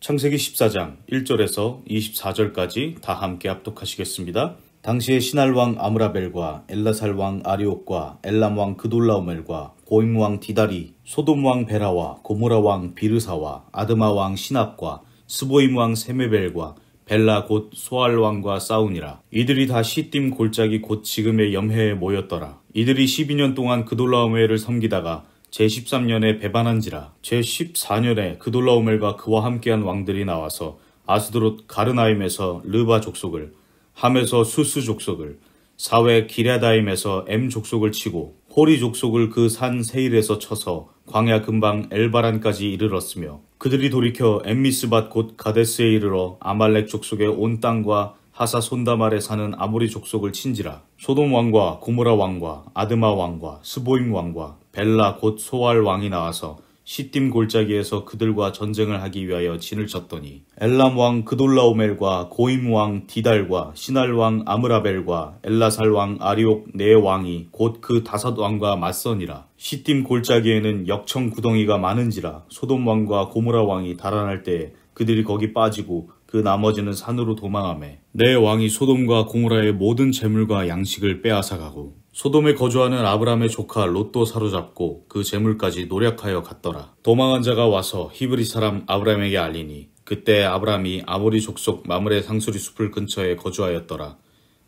창세기 14장 1절에서 24절까지 다 함께 합독하시겠습니다. 당시에 시날 왕 아므라벨과 엘라살 왕 아리옥과 엘람 왕 그돌라오멜과 고임 왕 디달이, 소돔 왕 베라와 고모라 왕 비르사와 아드마왕 시납과 스보임 왕 세메벨과 벨라 곧 소알 왕과 싸우니라. 이들이 다 시딤 골짜기 곧 지금의 염해에 모였더라. 이들이 12년 동안 그돌라오멜을 섬기다가 제13년에 배반한지라 제14년에 그돌라오멜과 그와 함께한 왕들이 나와서 아스드롯 가르나임에서 르바 족속을 함에서 수스 족속을 사웨 기랴다임에서 엠 족속을 치고 호리 족속을 그 산 세일에서 쳐서 광야 근방 엘바란까지 이르렀으며 그들이 돌이켜 엔미스밧 곧 가데스에 이르러 아말렉 족속의 온 땅과 하사손다말에 사는 아모리 족속을 친지라 소돔 왕과 고모라 왕과 아드마 왕과 스보임 왕과 벨라 곧 소알 왕이 나와서 시딤 골짜기에서 그들과 전쟁을 하기 위하여 진을 쳤더니 엘람 왕 그돌라오멜과 고임 왕 디달과 신할 왕 아므라벨과 엘라살 왕 아리옥 네 왕이 곧 그 다섯 왕과 맞서니라 시딤 골짜기에는 역청 구덩이가 많은지라 소돔 왕과 고모라 왕이 달아날 때에 그들이 거기 빠지고 그 나머지는 산으로 도망하매 내 왕이 소돔과 고모라의 모든 재물과 양식을 빼앗아가고 소돔에 거주하는 아브람의 조카 롯도 사로잡고 그 재물까지 노력하여 갔더라. 도망한 자가 와서 히브리 사람 아브람에게 알리니 그때 아브람이 아모리 족속 마므레 상수리 숲을 근처에 거주하였더라.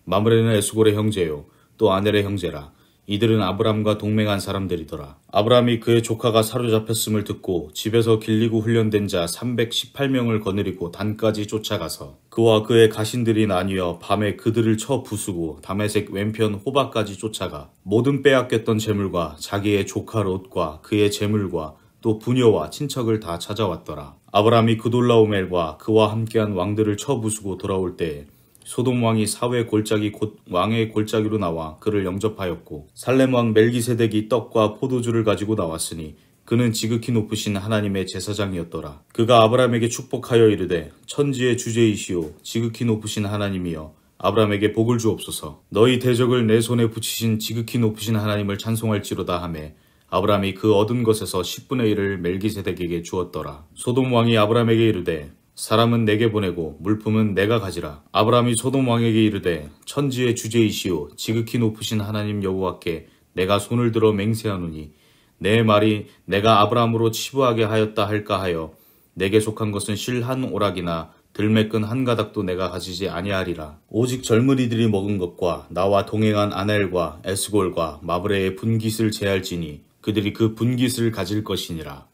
마므레는 에스골의 형제요 또 아넬의 형제라. 이들은 아브람과 동맹한 사람들이더라. 아브람이 그의 조카가 사로잡혔음을 듣고 집에서 길리고 훈련된 자 318명을 거느리고 단까지 쫓아가서 그와 그의 가신들이 나뉘어 밤에 그들을 쳐 부수고 담에색 왼편 호박까지 쫓아가 모든 빼앗겼던 재물과 자기의 조카 롯과 그의 재물과 또 부녀와 친척을 다 찾아왔더라. 아브람이 그돌라오멜과 그와 함께한 왕들을 쳐 부수고 돌아올 때에 소돔 왕이 사회 골짜기 곧 왕의 골짜기로 나와 그를 영접하였고 살렘 왕 멜기세덱이 떡과 포도주를 가지고 나왔으니 그는 지극히 높으신 하나님의 제사장이었더라. 그가 아브람에게 축복하여 이르되 천지의 주제이시오 지극히 높으신 하나님이여 아브람에게 복을 주옵소서. 너희 대적을 내 손에 붙이신 지극히 높으신 하나님을 찬송할지로다 하매 아브람이 그 얻은 것에서 10분의 1을 멜기세덱에게 주었더라. 소돔 왕이 아브람에게 이르되 사람은 내게 보내고 물품은 내가 가지라. 아브라함이 소돔 왕에게 이르되 천지의 주제이시오 지극히 높으신 하나님 여호와께 내가 손을 들어 맹세하노니 내 말이 내가 아브라함으로 치부하게 하였다 할까 하여 내게 속한 것은 실 한 오락이나 들매끈 한 가닥도 내가 가지지 아니하리라. 오직 젊은이들이 먹은 것과 나와 동행한 아넬과 에스골과 마브레의 분깃을 제할지니 그들이 그 분깃을 가질 것이니라.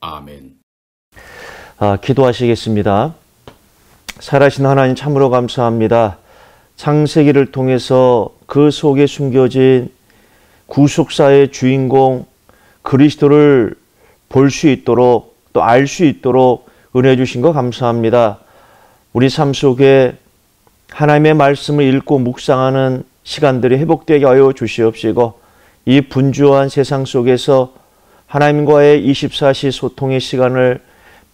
아멘. 아, 기도하시겠습니다. 살아신 하나님 참으로 감사합니다. 창세기를 통해서 그 속에 숨겨진 구속사의 주인공 그리스도를 볼 수 있도록 또 알 수 있도록 은혜 주신 거 감사합니다. 우리 삶 속에 하나님의 말씀을 읽고 묵상하는 시간들이 회복되게 하여 주시옵시고 이 분주한 세상 속에서 하나님과의 24시 소통의 시간을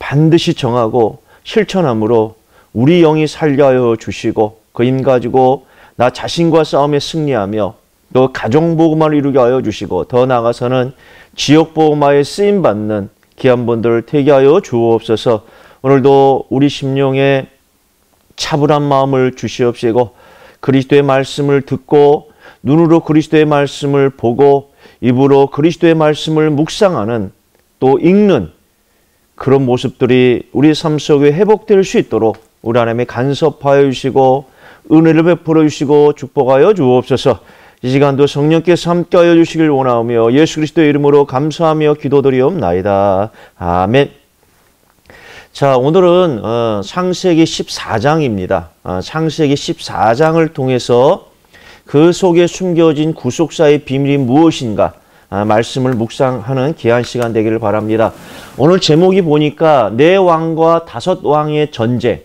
반드시 정하고 실천함으로 우리 영이 살려 주시고 그 힘 가지고 나 자신과 싸움에 승리하며 또 가정보고만 이루게 하여 주시고 더 나아가서는 지역보호마에 쓰임받는 귀한 분들을 되게 하여 주옵소서. 오늘도 우리 심령에 차분한 마음을 주시옵시고 그리스도의 말씀을 듣고 눈으로 그리스도의 말씀을 보고 입으로 그리스도의 말씀을 묵상하는 또 읽는 그런 모습들이 우리 삶 속에 회복될 수 있도록 우리 하나님의 간섭하여 주시고 은혜를 베풀어 주시고 축복하여 주옵소서. 이 시간도 성령께서 함께하여 주시길 원하며 예수 그리스도의 이름으로 감사하며 기도드리옵나이다. 아멘. 자, 오늘은 어, 창세기 14장입니다. 어, 창세기 14장을 통해서 그 속에 숨겨진 구속사의 비밀이 무엇인가 아, 말씀을 묵상하는 귀한 시간 되기를 바랍니다. 오늘 제목이 보니까 네 왕과 다섯 왕의 전쟁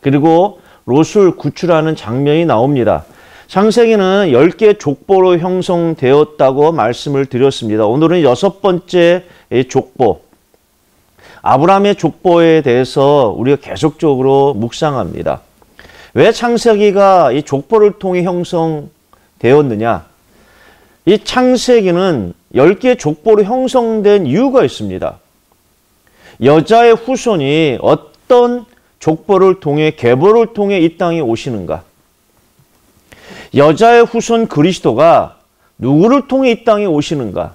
그리고 롯을 구출하는 장면이 나옵니다. 창세기는 10개 족보로 형성되었다고 말씀을 드렸습니다. 오늘은 여섯 번째 족보 아브라함의 족보에 대해서 우리가 계속적으로 묵상합니다. 왜 창세기가 이 족보를 통해 형성되었느냐? 이 창세기는 10개의 족보로 형성된 이유가 있습니다. 여자의 후손이 어떤 족보를 통해 계보를 통해 이 땅에 오시는가? 여자의 후손 그리스도가 누구를 통해 이 땅에 오시는가?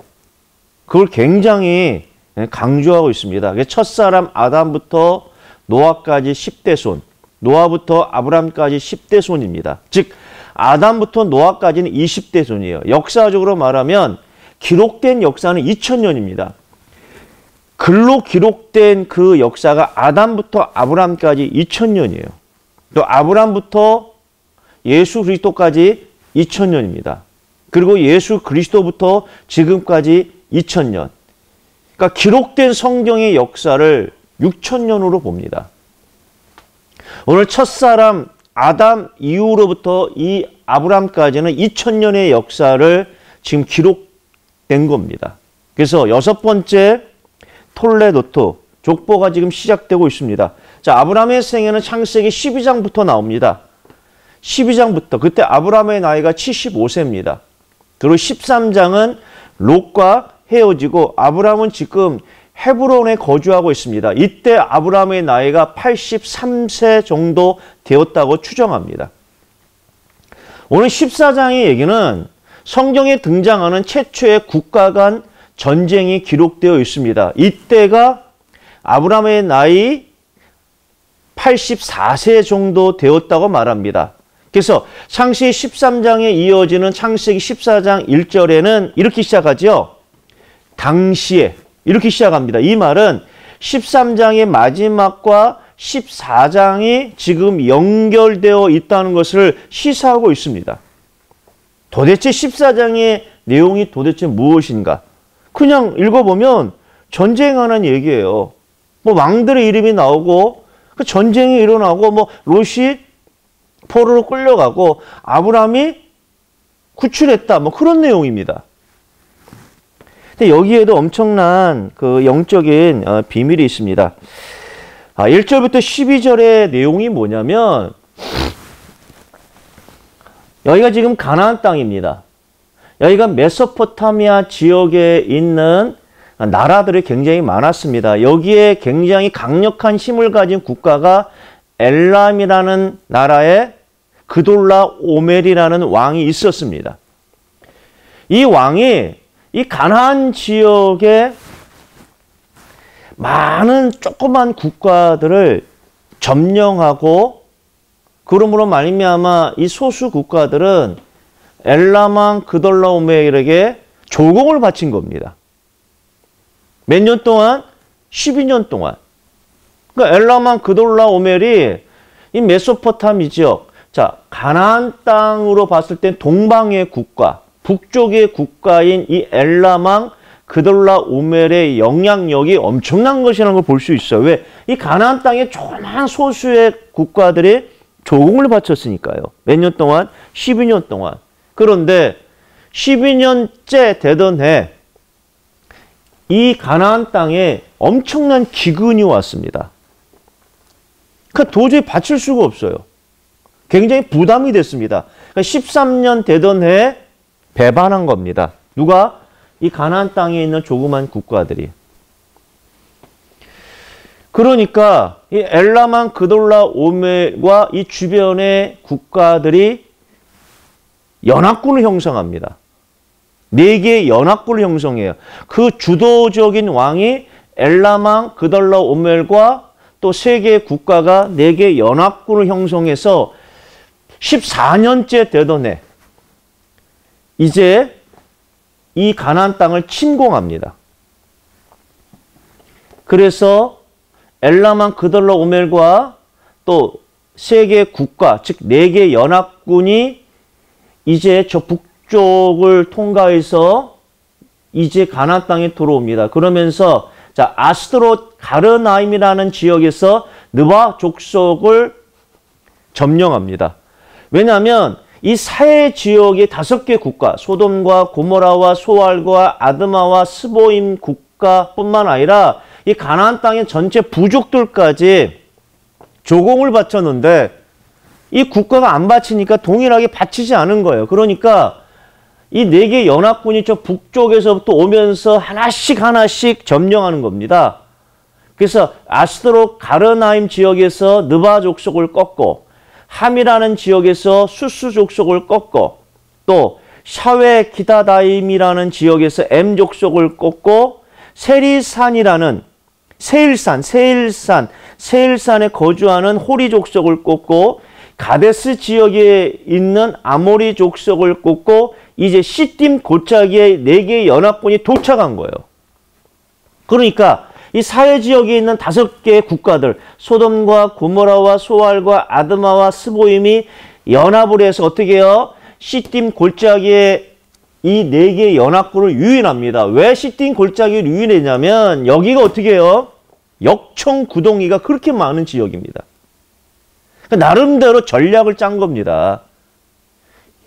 그걸 굉장히 강조하고 있습니다. 첫사람 아담부터 노아까지 10대 손, 노아부터 아브람까지 10대 손입니다. 즉 아담부터 노아까지는 20대 손이에요. 역사적으로 말하면 기록된 역사는 2000년입니다. 글로 기록된 그 역사가 아담부터 아브람까지 2000년이에요. 또 아브람부터 예수 그리스도까지 2000년입니다. 그리고 예수 그리스도부터 지금까지 2000년. 그러니까 기록된 성경의 역사를 6000년으로 봅니다. 오늘 첫사람 아담 이후로부터 이 아브람까지는 2000년의 역사를 지금 기록된 겁니다. 그래서 여섯 번째 톨레도토 족보가 지금 시작되고 있습니다. 자, 아브라함의 생애는 창세기 12장부터 나옵니다. 12장부터 그때 아브라함의 나이가 75세입니다. 그리고 13장은 롯과 헤어지고 아브라함은 지금 헤브론에 거주하고 있습니다. 이때 아브라함의 나이가 83세 정도 되었다고 추정합니다. 오늘 14장의 얘기는 성경에 등장하는 최초의 국가 간 전쟁이 기록되어 있습니다. 이때가 아브라함의 나이 84세 정도 되었다고 말합니다. 그래서 창세기 13장에 이어지는 창세기 14장 1절에는 이렇게 시작하죠. 당시에 이렇게 시작합니다. 이 말은 13장의 마지막과 14장이 지금 연결되어 있다는 것을 시사하고 있습니다. 도대체 14장의 내용이 도대체 무엇인가? 그냥 읽어보면 전쟁하는 얘기예요. 뭐 왕들의 이름이 나오고 그 전쟁이 일어나고 뭐 롯이 포로로 끌려가고 아브라함이 구출했다. 뭐 그런 내용입니다. 근데 여기에도 엄청난 그 영적인 어, 비밀이 있습니다. 아, 1절부터 12절의 내용이 뭐냐면 여기가 지금 가나안 땅입니다. 여기가 메소포타미아 지역에 있는 나라들이 굉장히 많았습니다. 여기에 굉장히 강력한 힘을 가진 국가가 엘람이라는 나라에 그돌라 오멜이라는 왕이 있었습니다. 이 왕이 이 가나안 지역에 많은 조그만 국가들을 점령하고 그러므로 말미암아 이 소수 국가들은 엘라망 그돌라오메에게 조공을 바친 겁니다. 몇 년 동안? 12년 동안. 그러니까 엘라망 그돌라 오멜이 이 메소포타미 지역, 자 가나안 땅으로 봤을 때 동방의 국가, 북쪽의 국가인 이 엘라망 그돌라 오멜의 영향력이 엄청난 것이라는 걸 볼 수 있어요. 왜? 이 가나안 땅에 조그만 소수의 국가들이 조공을 바쳤으니까요. 몇 년 동안? 12년 동안. 그런데 12년째 되던 해, 이 가나안 땅에 엄청난 기근이 왔습니다. 그 도저히 바칠 수가 없어요. 굉장히 부담이 됐습니다. 그러니까 13년 되던 해에 배반한 겁니다. 누가? 이 가나안 땅에 있는 조그만 국가들이. 그러니까 이 엘라만 그돌라 오멜과 이 주변의 국가들이 연합군을 형성합니다. 네 개의 연합군을 형성해요. 그 주도적인 왕이 엘라망 그돌라 오멜과 또 세 개의 국가가 네 개의 연합군을 형성해서 14년째 되던 해 이제 이 가나안 땅을 침공합니다. 그래서 엘라만 그들러 오멜과 또 세 개 국가, 즉 네 개 연합군이 이제 저 북쪽을 통과해서 이제 가나안 땅에 들어옵니다. 그러면서 자 아스트로 가르나임이라는 지역에서 느바 족속을 점령합니다. 왜냐하면 이 사해 지역의 다섯 개 국가, 소돔과 고모라와 소알과 아드마와 스보임 국가뿐만 아니라 이 가나안 땅의 전체 부족들까지 조공을 바쳤는데 이 국가가 안 바치니까 동일하게 바치지 않은 거예요. 그러니까 이 네 개 연합군이 저 북쪽에서부터 오면서 하나씩 하나씩 점령하는 겁니다. 그래서 아스트로 가르나임 지역에서 느바 족속을 꺾고 함이라는 지역에서 수수 족속을 꺾고 또 샤웨 기다다임이라는 지역에서 M 족속을 꺾고 세리산이라는 세일산, 세일산, 세일산에 거주하는 호리 족속을 꺾고 가데스 지역에 있는 아모리 족속을 꺾고 이제 시딤 골짜기에 네 개의 연합군이 도착한 거예요. 그러니까 이 사회 지역에 있는 다섯 개의 국가들 소돔과 고모라와 소알과 아드마와 스보임이 연합을 해서 어떻게 해요? 시딤 골짜기에 이 네 개의 연합군을 유인합니다. 왜 시딤 골짜기를 유인했냐면 여기가 어떻게 해요? 역청 구덩이가 그렇게 많은 지역입니다. 그러니까 나름대로 전략을 짠 겁니다.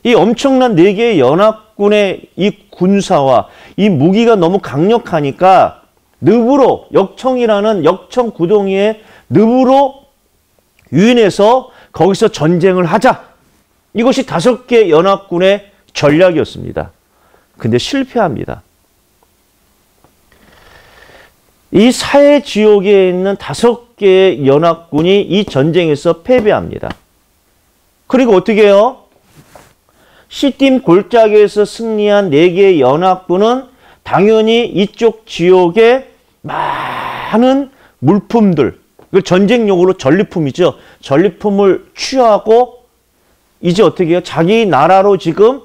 이 엄청난 네 개의 연합군의 이 군사와 이 무기가 너무 강력하니까 늪으로 역청이라는 역청 구덩이에 늪으로 유인해서 거기서 전쟁을 하자. 이것이 다섯 개 연합군의 전략이었습니다. 근데 실패합니다. 이 사해 지역에 있는 다섯 개의 연합군이 이 전쟁에서 패배합니다. 그리고 어떻게 해요? 시딤 골짜기에서 승리한 네 개의 연합군은 당연히 이쪽 지역에 많은 물품들, 그 전쟁용으로 전리품이죠. 전리품을 취하고 이제 어떻게 해요? 자기 나라로 지금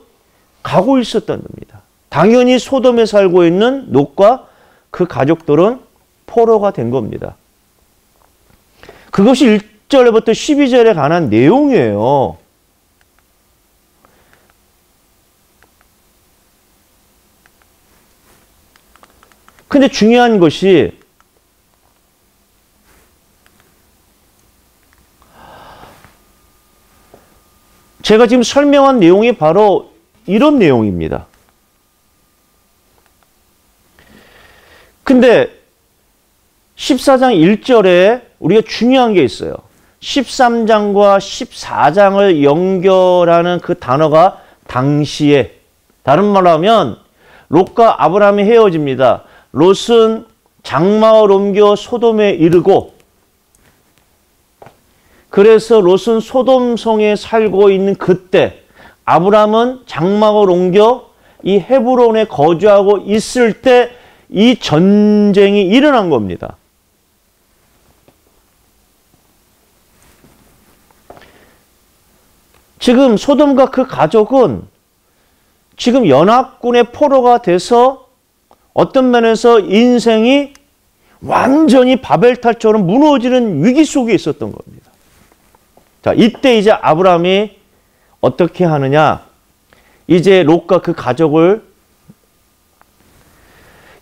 가고 있었던 겁니다. 당연히 소돔에 살고 있는 롯과 그 가족들은 포로가 된 겁니다. 그것이 1절부터 12절에 관한 내용이에요. 근데 중요한 것이 제가 지금 설명한 내용이 바로 이런 내용입니다. 근데 14장 1절에 우리가 중요한 게 있어요. 13장과 14장을 연결하는 그 단어가 당시에 다른 말로 하면 롯과 아브라함이 헤어집니다. 롯은 장마을 옮겨 소돔에 이르고 그래서 롯은 소돔성에 살고 있는 그때 아브라함은 장막을 옮겨 이 헤브론에 거주하고 있을 때 이 전쟁이 일어난 겁니다. 지금 소돔과 그 가족은 지금 연합군의 포로가 돼서 어떤 면에서 인생이 완전히 바벨탑처럼 무너지는 위기 속에 있었던 겁니다. 자, 이때 이제 아브라함이 어떻게 하느냐? 이제 롯과 그 가족을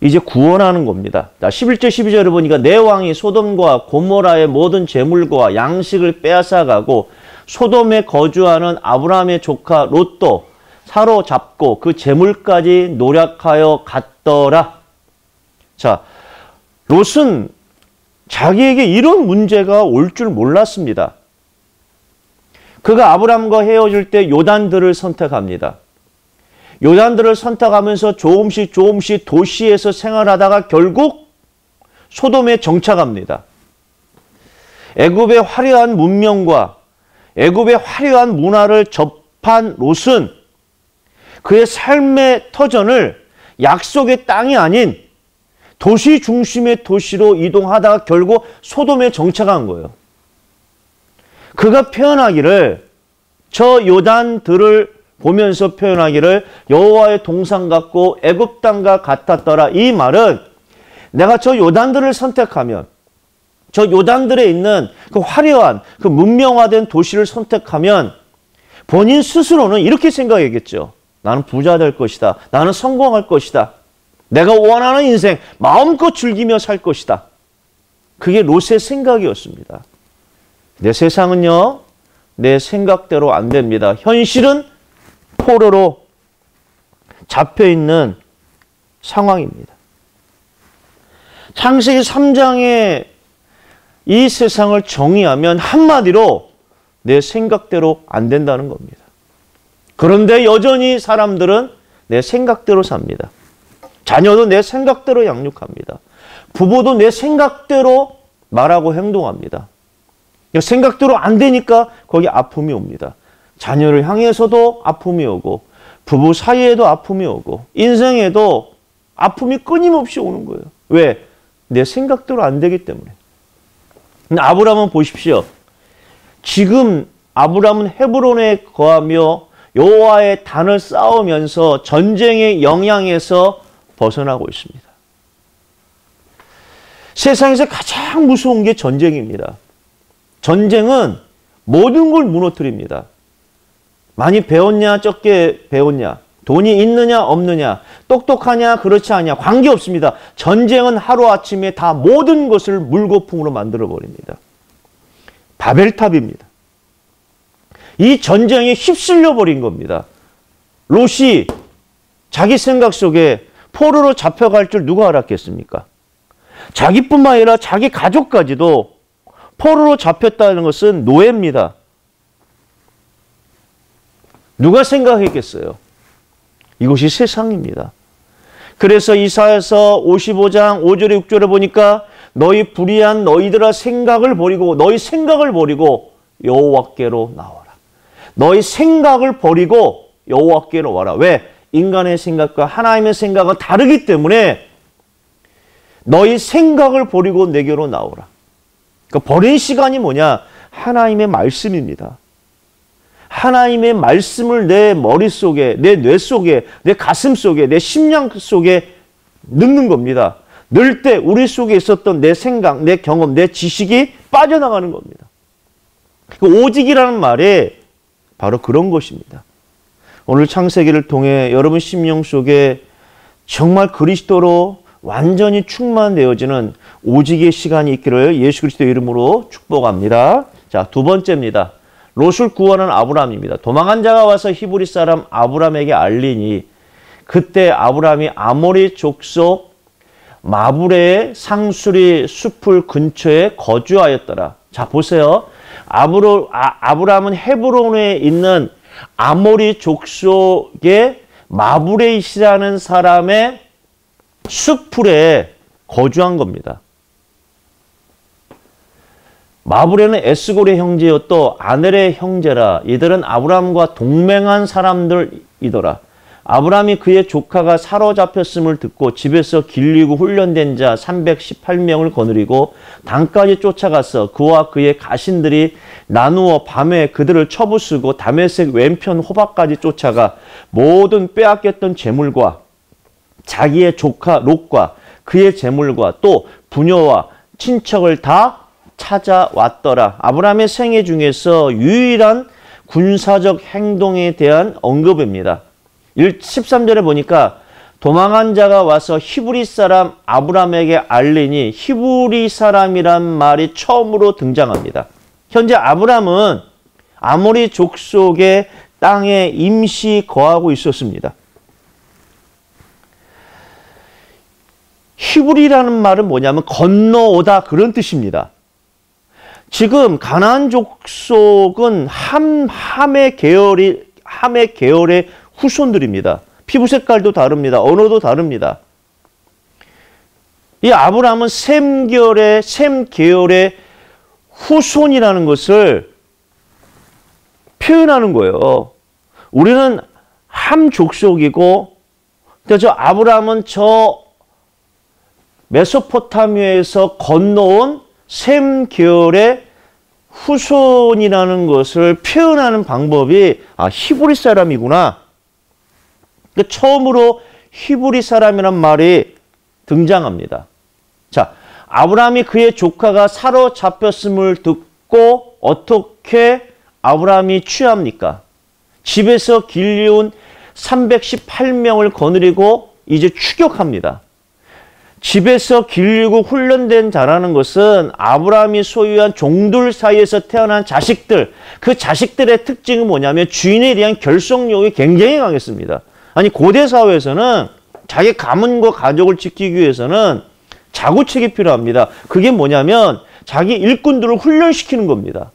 이제 구원하는 겁니다. 자, 11절 12절을 보니까 내 왕이 소돔과 고모라의 모든 재물과 양식을 빼앗아가고 소돔에 거주하는 아브라함의 조카 롯도 사로잡고 그 재물까지 노력하여 갔더라. 자, 롯은 자기에게 이런 문제가 올 줄 몰랐습니다. 그가 아브람과 헤어질 때 요단들을 선택합니다. 요단들을 선택하면서 조금씩 조금씩 도시에서 생활하다가 결국 소돔에 정착합니다. 애굽의 화려한 문명과 애굽의 화려한 문화를 접한 롯은 그의 삶의 터전을 약속의 땅이 아닌 도시 중심의 도시로 이동하다가 결국 소돔에 정착한 거예요. 그가 표현하기를 저 요단들을 보면서 표현하기를 여호와의 동상 같고 애굽 땅과 같았더라. 이 말은 내가 저 요단들을 선택하면 저 요단들에 있는 그 화려한 그 문명화된 도시를 선택하면 본인 스스로는 이렇게 생각했겠죠. 나는 부자 될 것이다. 나는 성공할 것이다. 내가 원하는 인생 마음껏 즐기며 살 것이다. 그게 롯의 생각이었습니다. 내 세상은요, 내 생각대로 안 됩니다. 현실은 포로로 잡혀 있는 상황입니다. 창세기 3장에 이 세상을 정의하면 한마디로 내 생각대로 안 된다는 겁니다. 그런데 여전히 사람들은 내 생각대로 삽니다. 자녀도 내 생각대로 양육합니다. 부부도 내 생각대로 말하고 행동합니다. 생각대로 안 되니까 거기 아픔이 옵니다. 자녀를 향해서도 아픔이 오고 부부 사이에도 아픔이 오고 인생에도 아픔이 끊임없이 오는 거예요. 왜? 내 생각대로 안 되기 때문에. 아브라함은 보십시오. 지금 아브라함은 헤브론에 거하며 여호와의 단을 쌓으면서 전쟁의 영향에서 벗어나고 있습니다. 세상에서 가장 무서운 게 전쟁입니다. 전쟁은 모든 걸 무너뜨립니다. 많이 배웠냐, 적게 배웠냐, 돈이 있느냐, 없느냐, 똑똑하냐, 그렇지 않냐, 관계없습니다. 전쟁은 하루아침에 다 모든 것을 물거품으로 만들어버립니다. 바벨탑입니다. 이 전쟁에 휩쓸려 버린 겁니다. 롯이 자기 생각 속에 포로로 잡혀갈 줄 누가 알았겠습니까? 자기뿐만 아니라 자기 가족까지도 포로로 잡혔다는 것은 노예입니다. 누가 생각했겠어요? 이것이 세상입니다. 그래서 이사에서 55장 5절에 6절에 보니까 너희 불의한 너희들아 생각을 버리고 너희 생각을 버리고 여호와께로 나와라. 너희 생각을 버리고 여호와께로 와라. 왜? 인간의 생각과 하나님의 생각은 다르기 때문에 너희 생각을 버리고 내게로 나오라. 그러니까 버린 시간이 뭐냐? 하나님의 말씀입니다. 하나님의 말씀을 내 머릿속에, 내 뇌 속에, 내 가슴 속에, 내 심령 속에 넣는 겁니다. 넣을 때 우리 속에 있었던 내 생각, 내 경험, 내 지식이 빠져나가는 겁니다. 그 오직이라는 말에 바로 그런 것입니다. 오늘 창세기를 통해 여러분 심령 속에 정말 그리스도로 완전히 충만되어지는 오직의 시간이 있기를 예수 그리스도 이름으로 축복합니다. 자, 두 번째입니다. 롯을 구원한 아브라함입니다. 도망한 자가 와서 히브리 사람 아브라함에게 알리니 그때 아브라함이 아모리 족속 마브레의 상수리 숲을 근처에 거주하였더라. 자, 보세요. 아브로, 아, 아브라함은 헤브론에 있는 아모리 족속의 마브레이시라는 사람의 숲풀에 거주한 겁니다. 마브레는 에스골의 형제였또 아넬의 형제라 이들은 아브라함과 동맹한 사람들이더라. 아브라함이 그의 조카가 사로잡혔음을 듣고 집에서 길리고 훈련된 자 318명을 거느리고 단까지 쫓아가서 그와 그의 가신들이 나누어 밤에 그들을 쳐부수고 담에색 왼편 호박까지 쫓아가 모든 빼앗겼던 재물과 자기의 조카 롯과 그의 재물과 또 부녀와 친척을 다 찾아왔더라. 아브라함의 생애 중에서 유일한 군사적 행동에 대한 언급입니다. 13절에 보니까 도망한 자가 와서 히브리 사람 아브라함에게 알리니 히브리 사람이란 말이 처음으로 등장합니다. 현재 아브라함은 아모리 족속의 땅에 임시 거하고 있었습니다. 히브리라는 말은 뭐냐면 건너오다 그런 뜻입니다. 지금 가나안 족속은 함 함의 계열이 함의 계열의 후손들입니다. 피부 색깔도 다릅니다. 언어도 다릅니다. 이 아브라함은 셈 계열의 셈 계열의 후손이라는 것을 표현하는 거예요. 우리는 함 족속이고 저 아브라함은 저 메소포타미아에서 건너온 셈 계열의 후손이라는 것을 표현하는 방법이 아 히브리 사람이구나. 그 처음으로 히브리 사람이란 말이 등장합니다. 자, 아브라함이 그의 조카가 사로잡혔음을 듣고 어떻게 아브라함이 취합니까? 집에서 길리온 318명을 거느리고 이제 추격합니다. 집에서 길고 훈련된 자라는 것은 아브라함이 소유한 종들 사이에서 태어난 자식들, 그 자식들의 특징은 뭐냐면 주인에 대한 결속력이 굉장히 강했습니다. 아니, 고대 사회에서는 자기 가문과 가족을 지키기 위해서는 자구책이 필요합니다. 그게 뭐냐면 자기 일꾼들을 훈련시키는 겁니다.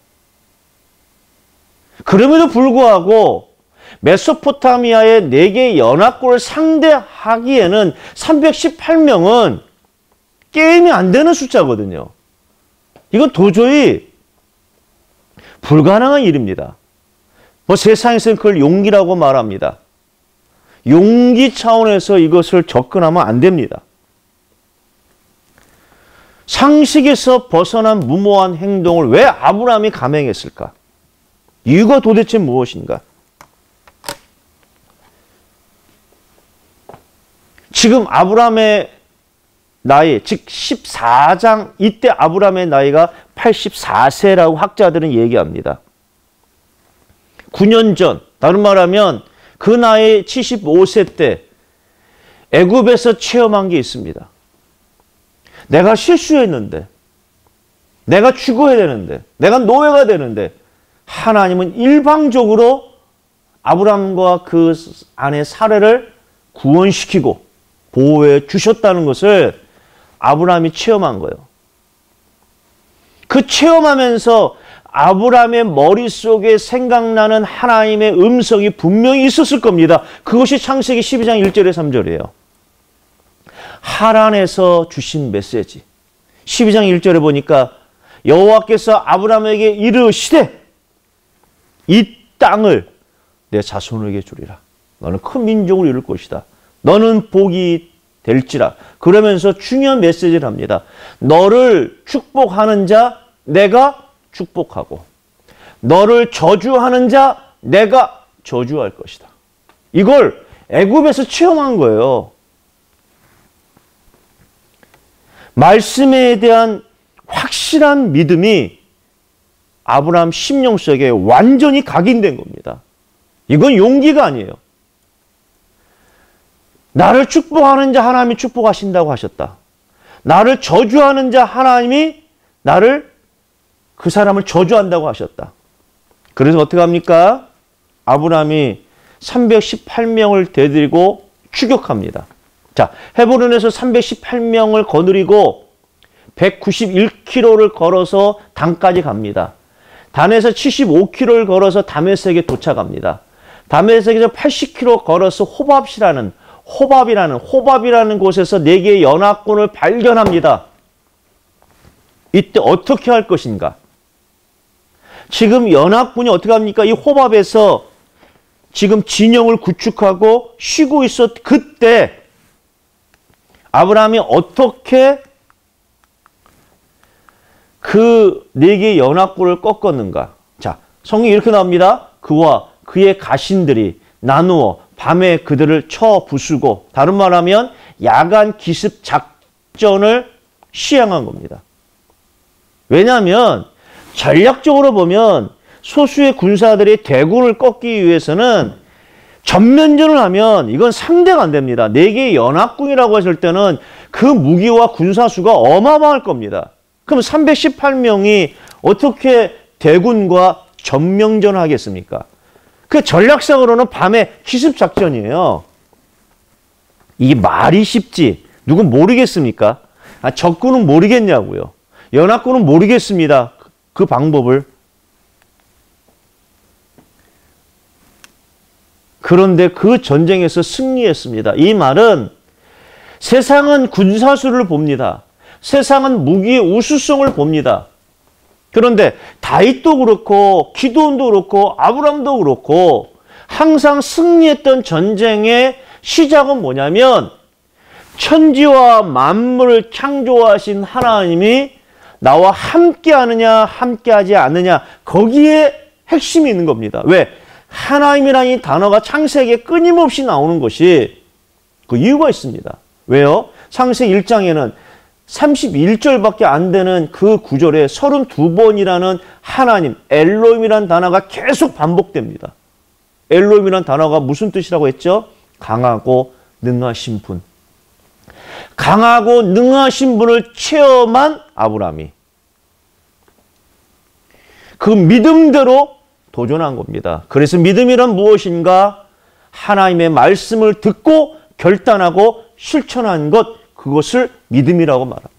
그럼에도 불구하고 메소포타미아의 네 개의 연합군을 상대하기에는 318명은 게임이 안 되는 숫자거든요. 이건 도저히 불가능한 일입니다. 뭐 세상에서는 그걸 용기라고 말합니다. 용기 차원에서 이것을 접근하면 안 됩니다. 상식에서 벗어난 무모한 행동을 왜 아브라함이 감행했을까? 이유가 도대체 무엇인가? 지금 아브라함의 나이, 즉 14장 이때 아브라함의 나이가 84세라고 학자들은 얘기합니다. 9년 전, 다른 말하면 그 나이 75세 때 애굽에서 체험한 게 있습니다. 내가 실수했는데, 내가 죽어야 되는데, 내가 노예가 되는데, 하나님은 일방적으로 아브라함과 그 아내 사례를 구원시키고 보호해 주셨다는 것을 아브라함이 체험한 거예요. 그 체험하면서 아브라함의 머릿속에 생각나는 하나님의 음성이 분명히 있었을 겁니다. 그것이 창세기 12장 1절에 3절이에요. 하란에서 주신 메시지. 12장 1절에 보니까 여호와께서 아브라함에게 이르시되 이 땅을 내 자손에게 주리라. 너는 큰 민족을 이룰 것이다. 너는 복이 될지라. 그러면서 중요한 메시지를 합니다. 너를 축복하는 자 내가 축복하고 너를 저주하는 자 내가 저주할 것이다. 이걸 애굽에서 체험한 거예요. 말씀에 대한 확실한 믿음이 아브라함 심령 속에 완전히 각인된 겁니다. 이건 용기가 아니에요. 나를 축복하는 자 하나님이 축복하신다고 하셨다. 나를 저주하는 자 하나님이 나를 그 사람을 저주한다고 하셨다. 그래서 어떻게 합니까? 아브라함이 318명을 대들고 추격합니다. 자, 헤브론에서 318명을 거느리고 191km를 걸어서 단까지 갑니다. 단에서 75km를 걸어서 다메섹에 도착합니다. 다메섹에서 80km 걸어서 호밥시라는 호밥이라는 호밥이라는 곳에서 네 개의 연합군을 발견합니다. 이때 어떻게 할 것인가? 지금 연합군이 어떻게 합니까? 이 호밥에서 지금 진영을 구축하고 쉬고 있었 그때 아브라함이 어떻게 그 네 개의 연합군을 꺾었는가? 자, 성이 이렇게 나옵니다. 그와 그의 가신들이 나누어 밤에 그들을 쳐 부수고 다른 말하면 야간 기습 작전을 시행한 겁니다. 왜냐하면 전략적으로 보면 소수의 군사들이 대군을 꺾기 위해서는 전면전을 하면 이건 상대가 안 됩니다. 네 개의 연합군이라고 했을 때는 그 무기와 군사수가 어마어마할 겁니다. 그럼 318명이 어떻게 대군과 전명전을 하겠습니까? 그 전략상으로는 밤에 기습 작전이에요. 이게 말이 쉽지. 누군 모르겠습니까? 아, 적군은 모르겠냐고요. 연합군은 모르겠습니다. 그 방법을. 그런데 그 전쟁에서 승리했습니다. 이 말은 세상은 군사수를 봅니다. 세상은 무기의 우수성을 봅니다. 그런데 다윗도 그렇고 기도원도 그렇고 아브람도 그렇고 항상 승리했던 전쟁의 시작은 뭐냐면 천지와 만물을 창조하신 하나님이 나와 함께 하느냐 함께 하지 않느냐 거기에 핵심이 있는 겁니다. 왜? 하나님이라는 이 단어가 창세기에 끊임없이 나오는 것이 그 이유가 있습니다. 왜요? 창세기 1장에는 31절밖에 안 되는 그 구절에 32번이라는 하나님, 엘로임이라는 단어가 계속 반복됩니다. 엘로임이라는 단어가 무슨 뜻이라고 했죠? 강하고 능하신 분. 강하고 능하신 분을 체험한 아브라함이 그 믿음대로 도전한 겁니다. 그래서 믿음이란 무엇인가? 하나님의 말씀을 듣고 결단하고 실천한 것, 그것을 믿음이라고 말합니다.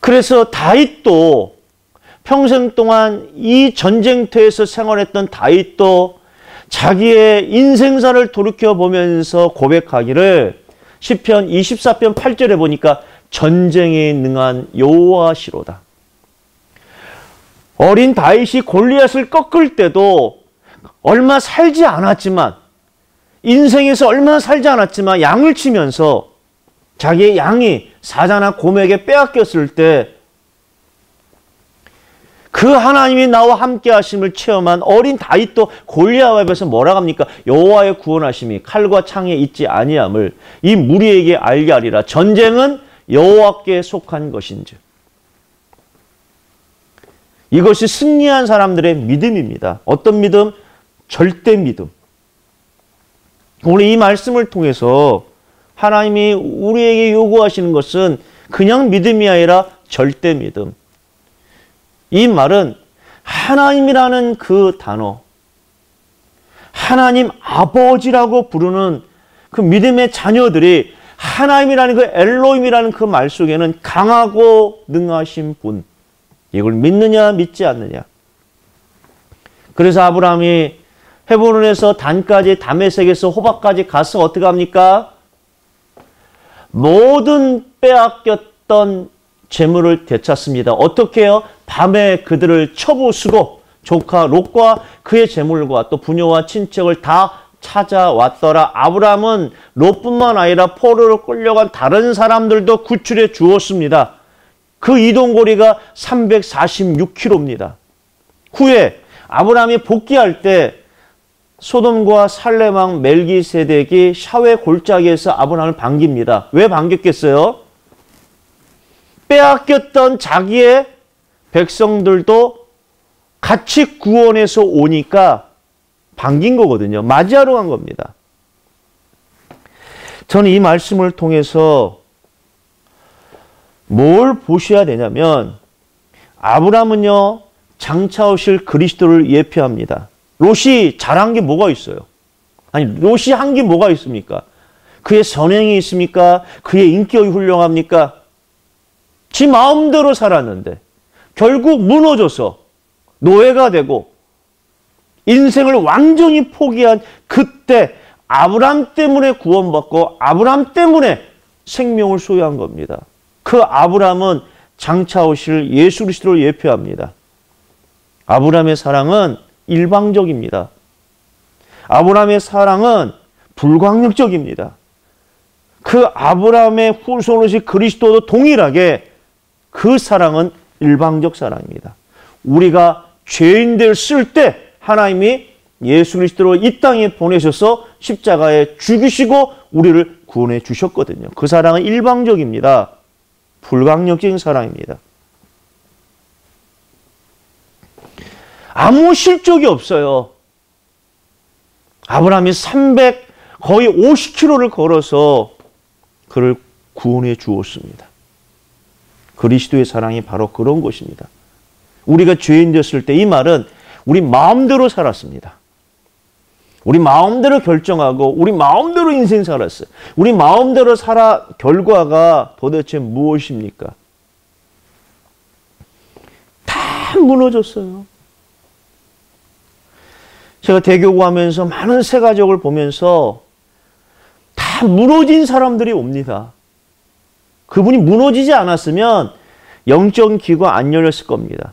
그래서 다윗도 평생 동안 이 전쟁터에서 생활했던 다윗도 자기의 인생사를 돌이켜 보면서 고백하기를 시편 24편 8절에 보니까 전쟁에 능한 여호와시로다. 어린 다윗이 골리앗을 꺾을 때도 얼마 살지 않았지만 인생에서 얼마 살지 않았지만 양을 치면서 자기의 양이 사자나 곰에게 빼앗겼을 때 그 하나님이 나와 함께 하심을 체험한 어린 다윗도 골리앗 앞에서 뭐라 합니까? 여호와의 구원하심이 칼과 창에 있지 아니함을 이 무리에게 알게 하리라. 전쟁은 여호와께 속한 것인지. 이것이 승리한 사람들의 믿음입니다. 어떤 믿음? 절대 믿음. 오늘 이 말씀을 통해서 하나님이 우리에게 요구하시는 것은 그냥 믿음이 아니라 절대 믿음. 이 말은 하나님이라는 그 단어, 하나님 아버지라고 부르는 그 믿음의 자녀들이 하나님이라는 그 엘로임이라는 그 말 속에는 강하고 능하신 분, 이걸 믿느냐 믿지 않느냐. 그래서 아브라함이 헤브론에서 단까지 담에색에서 호박까지 가서 어떻게 합니까? 모든 빼앗겼던 재물을 되찾습니다. 어떻게 해요? 밤에 그들을 쳐부수고 조카 롯과 그의 재물과 또 부녀와 친척을 다 찾아왔더라. 아브라함은 롯뿐만 아니라 포로로 끌려간 다른 사람들도 구출해 주었습니다. 그 이동거리가 346km입니다. 후에 아브라함이 복귀할 때 소돔과 살레망 멜기세덱이 샤웨 골짜기에서 아브라함을 반깁니다. 왜 반겼겠어요? 빼앗겼던 자기의 백성들도 같이 구원해서 오니까 반긴 거거든요. 맞이하러 간 겁니다. 저는 이 말씀을 통해서 뭘 보셔야 되냐면 아브라함은요 장차 오실 그리스도를 예표합니다. 롯이 잘한 게 뭐가 있어요? 아니 롯이 한 게 뭐가 있습니까? 그의 선행이 있습니까? 그의 인격이 훌륭합니까? 지 마음대로 살았는데 결국 무너져서 노예가 되고 인생을 완전히 포기한 그때 아브람 때문에 구원받고 아브람 때문에 생명을 소유한 겁니다. 그 아브람은 장차 오실 예수 그리스도를 예표합니다. 아브람의 사랑은 일방적입니다. 아브람의 사랑은 불광력적입니다. 그 아브람의 후손으로 그리스도도 동일하게 그 사랑은 일방적 사랑입니다. 우리가 죄인들 쓸 때 하나님이 예수 그리스도로 이 땅에 보내셔서 십자가에 죽이시고 우리를 구원해 주셨거든요. 그 사랑은 일방적입니다. 불강력적인 사랑입니다. 아무 실적이 없어요. 아브라함이 300 거의 50km를 걸어서 그를 구원해 주었습니다. 그리스도의 사랑이 바로 그런 것입니다. 우리가 죄인 됐을 때 이 말은 우리 마음대로 살았습니다. 우리 마음대로 결정하고 우리 마음대로 인생 살았어요. 우리 마음대로 살아 결과가 도대체 무엇입니까? 다 무너졌어요. 제가 대교구 하면서 많은 새 가족을 보면서 다 무너진 사람들이 옵니다. 그분이 무너지지 않았으면 영적 기가 안 열렸을 겁니다.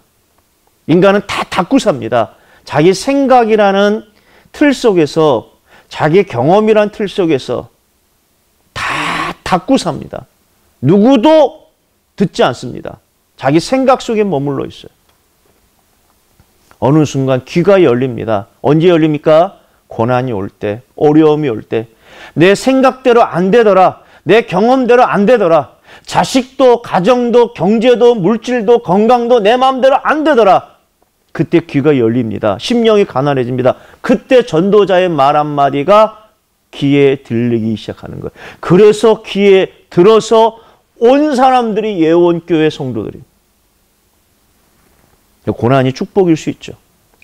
인간은 다 닫고 삽니다. 자기 생각이라는 틀 속에서 자기 경험이란 틀 속에서 다 닫고 삽니다. 누구도 듣지 않습니다. 자기 생각 속에 머물러 있어요. 어느 순간 귀가 열립니다. 언제 열립니까? 고난이 올 때, 어려움이 올 때, 내 생각대로 안 되더라. 내 경험대로 안 되더라. 자식도, 가정도, 경제도, 물질도, 건강도 내 마음대로 안 되더라. 그때 귀가 열립니다. 심령이 가난해집니다. 그때 전도자의 말 한마디가 귀에 들리기 시작하는 거예요. 그래서 귀에 들어서 온 사람들이 예원교회 성도들이. 고난이 축복일 수 있죠.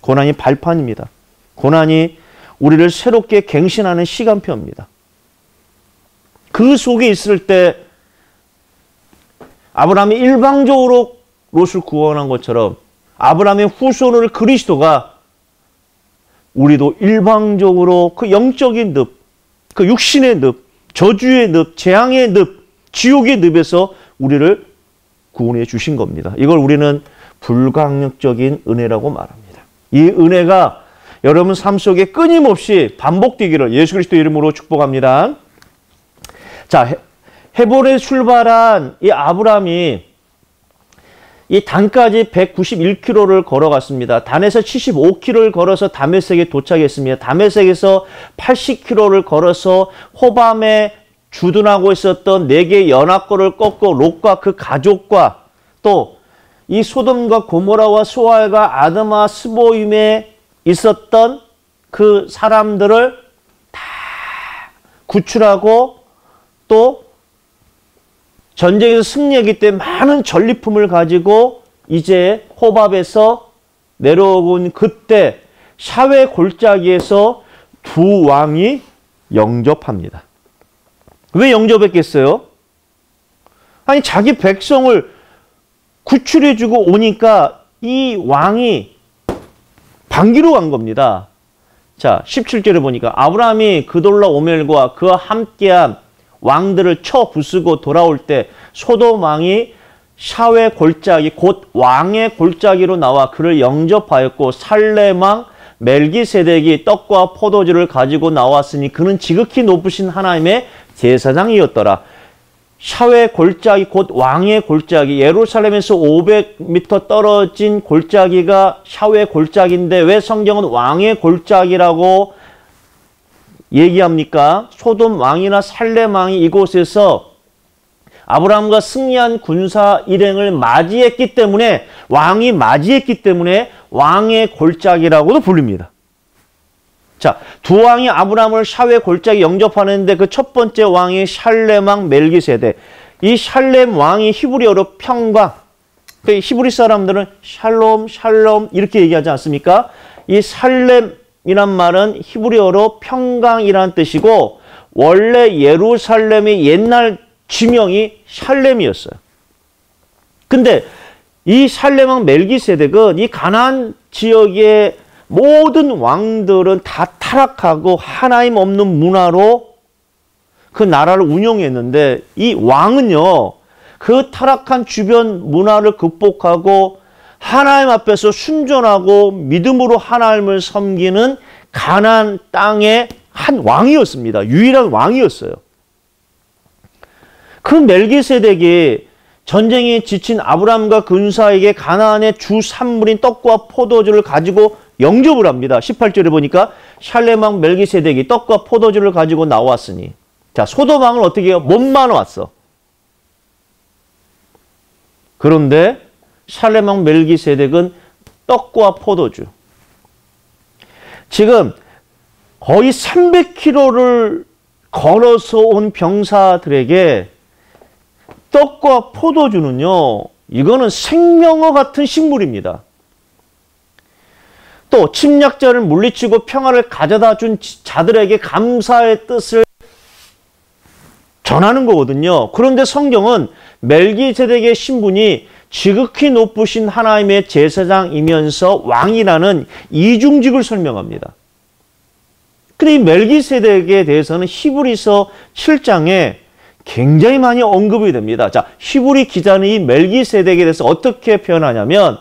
고난이 발판입니다. 고난이 우리를 새롭게 갱신하는 시간표입니다. 그 속에 있을 때 아브라함이 일방적으로 롯을 구원한 것처럼 아브라함의 후손을 그리스도가 우리도 일방적으로 그 영적인 늪, 그 육신의 늪, 저주의 늪, 재앙의 늪, 지옥의 늪에서 우리를 구원해 주신 겁니다. 이걸 우리는 불강력적인 은혜라고 말합니다. 이 은혜가 여러분 삶 속에 끊임없이 반복되기를 예수 그리스도 이름으로 축복합니다. 자, 헤볼에 출발한 이 아브라함이 이 단까지 191km를 걸어갔습니다. 단에서 75km를 걸어서 다메섹에 도착했습니다. 다메섹에서 80km를 걸어서 호밤에 주둔하고 있었던 네 개의 연합고를 꺾고 롯과 그 가족과 또 이 소돔과 고모라와 소알과 아드마 스보임에 있었던 그 사람들을 다 구출하고 또 전쟁에서 승리하기 때문에 많은 전리품을 가지고 이제 호밥에서 내려온 그때 샤웨 골짜기에서 두 왕이 영접합니다. 왜 영접했겠어요? 아니 자기 백성을 구출해주고 오니까 이 왕이 반기로 간 겁니다. 자 17절에 보니까 아브라함이 그돌라 오멜과 그와 함께한 왕들을 쳐 부수고 돌아올 때 소돔 왕이 샤웨 골짜기 곧 왕의 골짜기로 나와 그를 영접하였고 왕 멜기세덱이 떡과 포도주를 가지고 나왔으니 그는 지극히 높으신 하나님의 제사장이었더라. 샤웨 골짜기 곧 왕의 골짜기 예루살렘에서 500m 떨어진 골짜기가 샤웨 골짜기인데 왜 성경은 왕의 골짜기라고 얘기합니까? 소돔 왕이나 살렘 왕이 이곳에서 아브라함과 승리한 군사 일행을 맞이했기 때문에 왕이 맞이했기 때문에 왕의 골짜기라고도 불립니다. 자, 두 왕이 아브라함을 샤웨 골짜기 영접하는데 그 첫 번째 왕이 샬렘 왕 멜기세데. 이 샬렘 왕이 히브리어로 평강. 그 히브리 사람들은 샬롬, 샬롬 이렇게 얘기하지 않습니까? 이 살렘 이란 말은 히브리어로 평강이라는 뜻이고 원래 예루살렘의 옛날 지명이 샬렘이었어요. 근데 이 샬렘 왕 멜기세덱은 이 가나안 지역의 모든 왕들은 다 타락하고 하나님 없는 문화로 그 나라를 운영했는데 이 왕은요 그 타락한 주변 문화를 극복하고 하나님 앞에서 순전하고 믿음으로 하나님을 섬기는 가난 땅의 한 왕이었습니다. 유일한 왕이었어요. 그 멜기세덱이 전쟁에 지친 아브라함과 근사에게 가나안의 주 산물인 떡과 포도주를 가지고 영접을 합니다. 18절에 보니까 샬레망 멜기세덱이 떡과 포도주를 가지고 나왔으니 자 소도망은 어떻게 해요? 몸만 왔어. 그런데 샬레망 멜기세덱은 떡과 포도주 지금 거의 300km를 걸어서 온 병사들에게 떡과 포도주는요, 이거는 생명어 같은 식물입니다. 또 침략자를 물리치고 평화를 가져다 준 자들에게 감사의 뜻을 전하는 거거든요. 그런데 성경은 멜기세덱의 신분이 지극히 높으신 하나님의 제사장이면서 왕이라는 이중직을 설명합니다. 근데 이 멜기세덱에 대해서는 히브리서 7장에 굉장히 많이 언급이 됩니다. 자, 히브리 기자는 이 멜기세덱에 대해서 어떻게 표현하냐면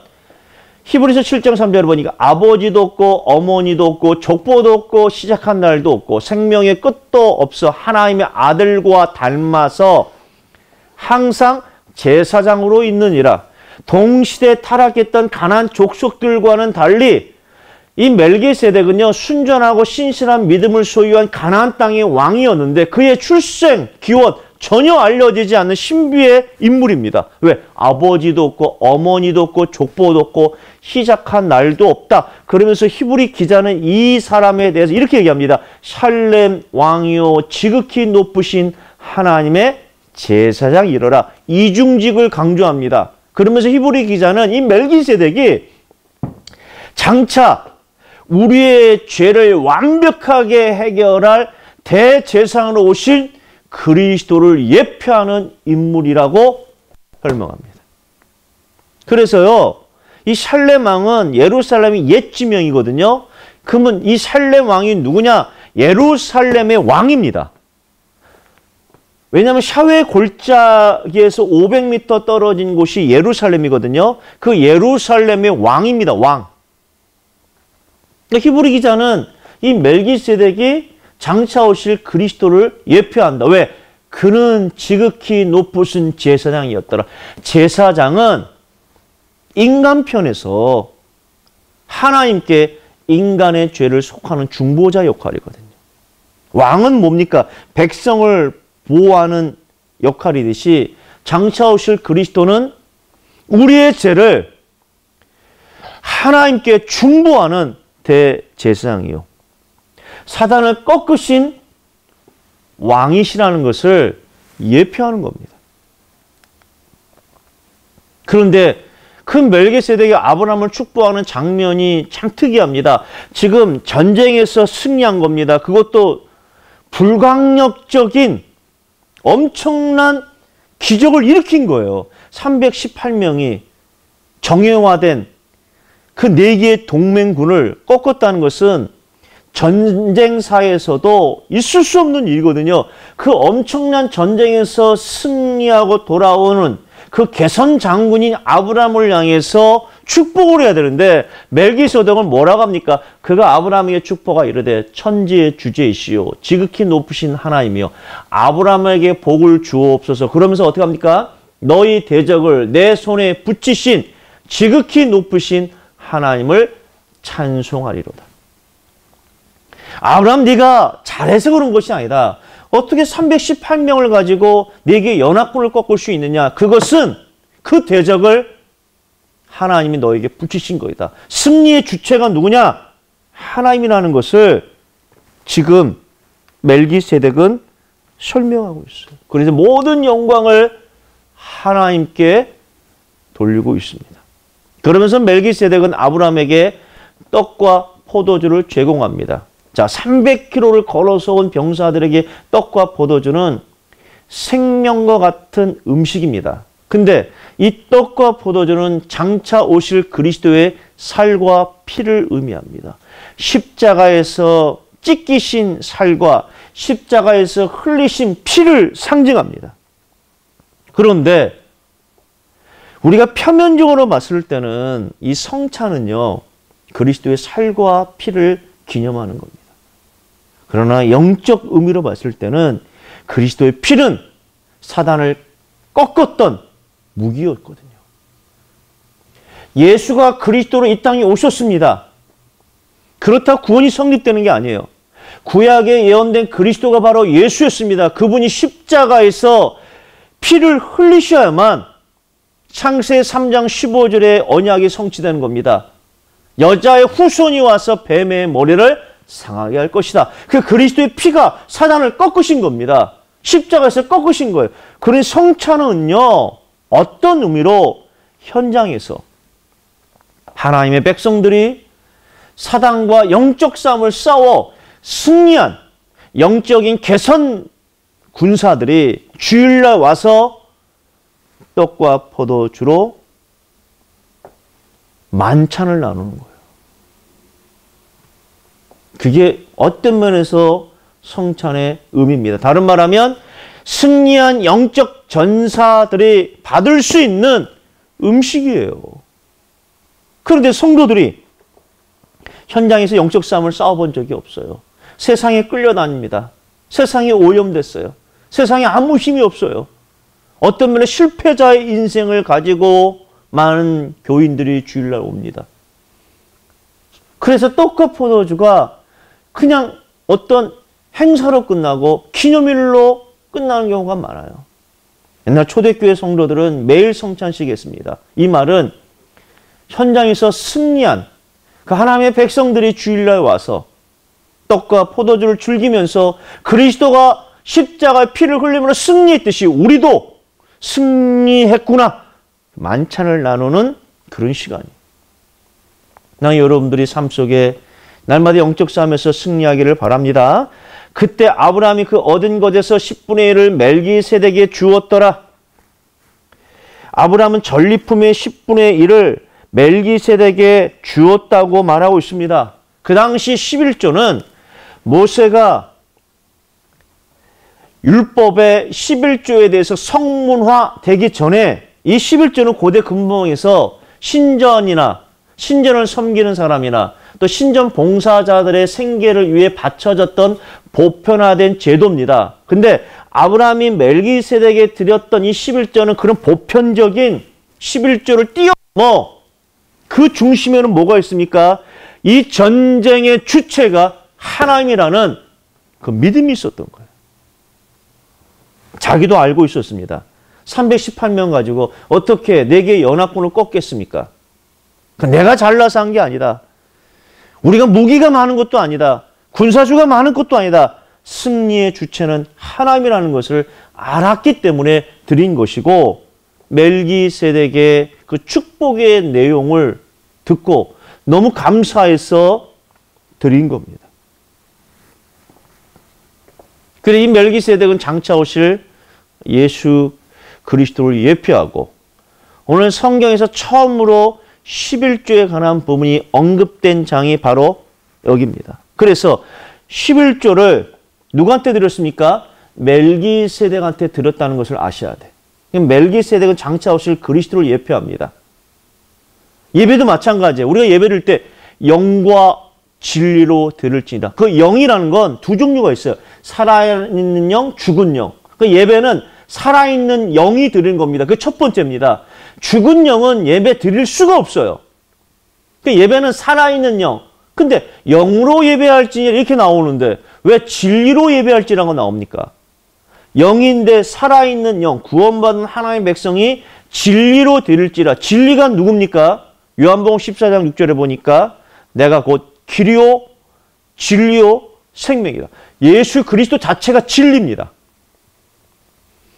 히브리서 7장 3절을 보니까 아버지도 없고 어머니도 없고 족보도 없고 시작한 날도 없고 생명의 끝도 없어 하나님의 아들과 닮아서 항상 제사장으로 있느니라. 동시대 타락했던 가난 족속들과는 달리 이 멜기세덱은요 순전하고 신실한 믿음을 소유한 가나안 땅의 왕이었는데 그의 출생 기원 전혀 알려지지 않는 신비의 인물입니다. 왜? 아버지도 없고 어머니도 없고 족보도 없고 시작한 날도 없다. 그러면서 히브리 기자는 이 사람에 대해서 이렇게 얘기합니다. 샬렘 왕이요 지극히 높으신 하나님의 제사장 이러라. 이중직을 강조합니다. 그러면서 히브리 기자는 이 멜기세덱이 장차 우리의 죄를 완벽하게 해결할 대제사장으로 오신 그리스도를 예표하는 인물이라고 설명합니다. 그래서요, 이 샬레망은 예루살렘이 옛 지명이거든요. 그러면 이 살렘 왕이 누구냐? 예루살렘의 왕입니다. 왜냐하면 샤웨 골짜기에서 500m 떨어진 곳이 예루살렘이거든요. 그 예루살렘의 왕입니다. 왕. 히브리 기자는 이 멜기세덱이 장차 오실 그리스도를 예표한다. 왜? 그는 지극히 높으신 제사장이었더라. 제사장은 인간 편에서 하나님께 인간의 죄를 속하는 중보자 역할이거든요. 왕은 뭡니까? 백성을 보호하는 역할이듯이 장차 오실 그리스도는 우리의 죄를 하나님께 중보하는 대제사장이요. 사단을 꺾으신 왕이시라는 것을 예표하는 겁니다. 그런데 그 멜기세덱이 아브라함을 축복하는 장면이 참 특이합니다. 지금 전쟁에서 승리한 겁니다. 그것도 불강력적인 엄청난 기적을 일으킨 거예요. 318명이 정예화된 그 네 개의 동맹군을 꺾었다는 것은 전쟁사에서도 있을 수 없는 일이거든요. 그 엄청난 전쟁에서 승리하고 돌아오는 그 개선 장군인 아브라함을 향해서 축복을 해야 되는데 멜기소덱은 뭐라고 합니까? 그가 아브라함에게 축복하 이르되 천지의 주제이시오 지극히 높으신 하나님이요 아브라함에게 복을 주옵소서 그러면서 어떻게 합니까? 너희 대적을 내 손에 붙이신 지극히 높으신 하나님을 찬송하리로다. 아브라함 네가 잘해서 그런 것이 아니다. 어떻게 318명을 가지고 네개 연합군을 꺾을 수 있느냐? 그것은 그 대적을 하나님이 너에게 붙이신 거이다. 승리의 주체가 누구냐? 하나님이라는 것을 지금 멜기세덱은 설명하고 있어요. 그래서 모든 영광을 하나님께 돌리고 있습니다. 그러면서 멜기세덱은 아브라함에게 떡과 포도주를 제공합니다. 자, 300km를 걸어서 온 병사들에게 떡과 포도주는 생명과 같은 음식입니다. 근데 이 떡과 포도주는 장차 오실 그리스도의 살과 피를 의미합니다. 십자가에서 찢기신 살과 십자가에서 흘리신 피를 상징합니다. 그런데 우리가 표면적으로 봤을 때는 이 성찬은요, 그리스도의 살과 피를 기념하는 겁니다. 그러나 영적 의미로 봤을 때는 그리스도의 피는 사단을 꺾었던 무기였거든요. 예수가 그리스도로 이 땅에 오셨습니다. 그렇다 구원이 성립되는 게 아니에요. 구약에 예언된 그리스도가 바로 예수였습니다. 그분이 십자가에서 피를 흘리셔야만 창세 3장 15절의 언약이 성취되는 겁니다. 여자의 후손이 와서 뱀의 머리를 상하게 할 것이다. 그 그리스도의 피가 사단을 꺾으신 겁니다. 십자가에서 꺾으신 거예요. 그런 성찬은요, 어떤 의미로 현장에서 하나님의 백성들이 사단과 영적 싸움을 싸워 승리한 영적인 개선 군사들이 주일날 와서 떡과 포도주로 만찬을 나누는 거예요. 그게 어떤 면에서 성찬의 의미입니다. 다른 말하면 승리한 영적 전사들이 받을 수 있는 음식이에요. 그런데 성도들이 현장에서 영적 싸움을 싸워본 적이 없어요. 세상에 끌려다닙니다. 세상에 오염됐어요. 세상에 아무 힘이 없어요. 어떤 면에 실패자의 인생을 가지고 많은 교인들이 주일날 옵니다. 그래서 떡과 포도주가 그냥 어떤 행사로 끝나고 기념일로 끝나는 경우가 많아요. 옛날 초대교회 성도들은 매일 성찬식 했습니다. 이 말은 현장에서 승리한 그 하나님의 백성들이 주일날 와서 떡과 포도주를 즐기면서 그리스도가 십자가의 피를 흘림으로 승리했듯이 우리도 승리했구나. 만찬을 나누는 그런 시간이. 나 여러분들이 삶 속에 날마다 영적 싸움에서 승리하기를 바랍니다. 그때 아브라함이 그 얻은 것에서 10분의 1을 멜기세덱에 주었더라. 아브라함은 전리품의 10분의 1을 멜기세덱에 주었다고 말하고 있습니다. 그 당시 11조는 모세가 율법의 11조에 대해서 성문화 되기 전에 이 11조는 고대 근본에서 신전이나 신전을 섬기는 사람이나 또 신전 봉사자들의 생계를 위해 바쳐졌던 보편화된 제도입니다. 근데 아브라함이 멜기세덱에 드렸던 이 11조는 그런 보편적인 11조를 뛰어넘어 그 중심에는 뭐가 있습니까? 이 전쟁의 주체가 하나님이라는 그 믿음이 있었던 거예요. 자기도 알고 있었습니다. 318명 가지고 어떻게 내게 연합군을 꺾겠습니까? 그 내가 잘나서 한 게 아니다. 우리가 무기가 많은 것도 아니다. 군사수가 많은 것도 아니다. 승리의 주체는 하나님이라는 것을 알았기 때문에 드린 것이고 멜기세덱의 그 축복의 내용을 듣고 너무 감사해서 드린 겁니다. 그래 이 멜기세덱은 장차 오실 예수 그리스도를 예표하고 오늘 성경에서 처음으로 11조에 관한 부분이 언급된 장이 바로 여기입니다. 그래서 11조를 누구한테 드렸습니까? 멜기세덱한테 드렸다는 것을 아셔야 돼. 멜기세덱은 장차 오실 그리스도를 예표합니다. 예배도 마찬가지예요. 우리가 예배를 때 영과 진리로 들을지니라. 그 영이라는 건 두 종류가 있어요. 살아있는 영, 죽은 영. 그 예배는 살아있는 영이 드리는 겁니다. 그 첫 번째입니다. 죽은 영은 예배 드릴 수가 없어요. 그 예배는 살아있는 영. 근데 영으로 예배할지 이렇게 나오는데 왜 진리로 예배할지라고 나옵니까? 영인데 살아있는 영, 구원받은 하나님의 백성이 진리로 드릴지라. 진리가 누굽니까? 요한복음 14장 6절에 보니까 내가 곧 길이요, 진리요, 생명이다. 예수 그리스도 자체가 진리입니다.